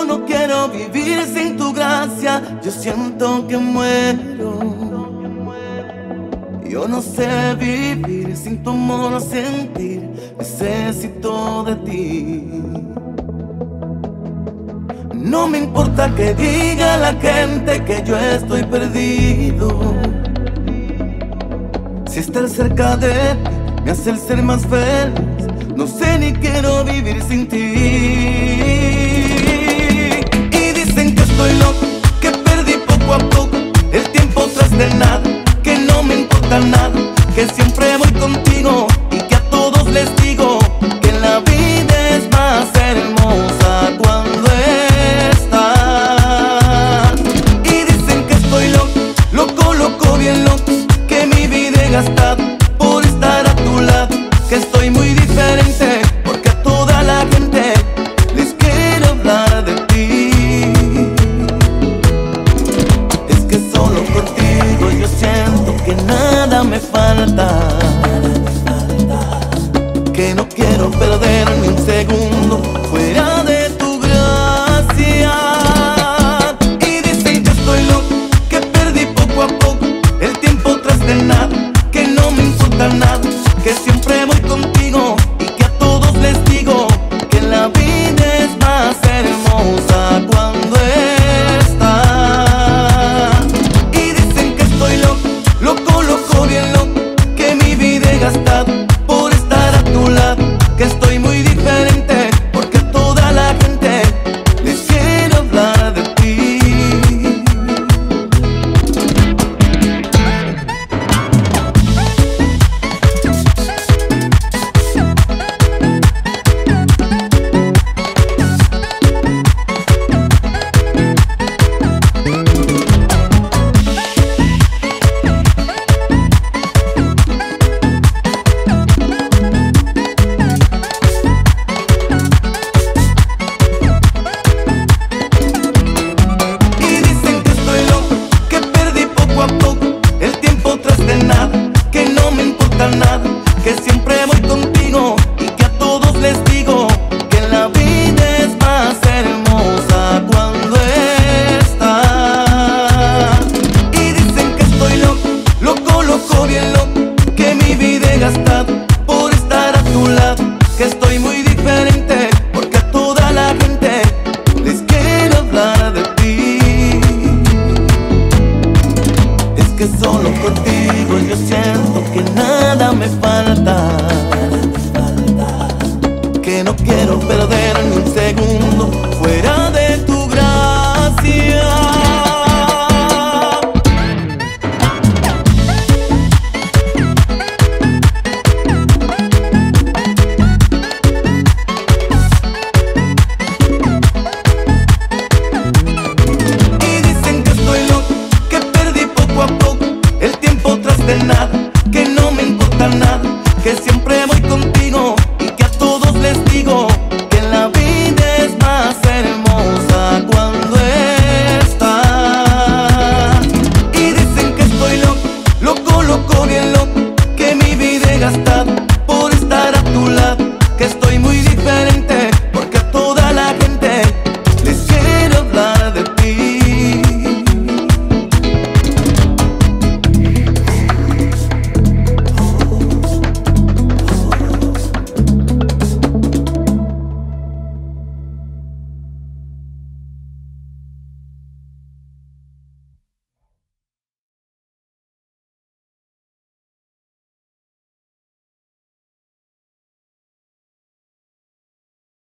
Yo no quiero vivir sin tu gracia, yo siento que muero. Yo no sé vivir sin tu amor sentir, necesito de ti. No me importa que diga la gente que yo estoy perdido. Si estar cerca de ti me hace el ser más feliz, no sé ni quiero vivir sin ti. me falta. Que no quiero perder ni un segundo fuera de tu gracia. Y dicen que estoy loco, que perdí poco a poco el tiempo tras del nada, que no me importa nada, que siempre siento que nada me falta. siempre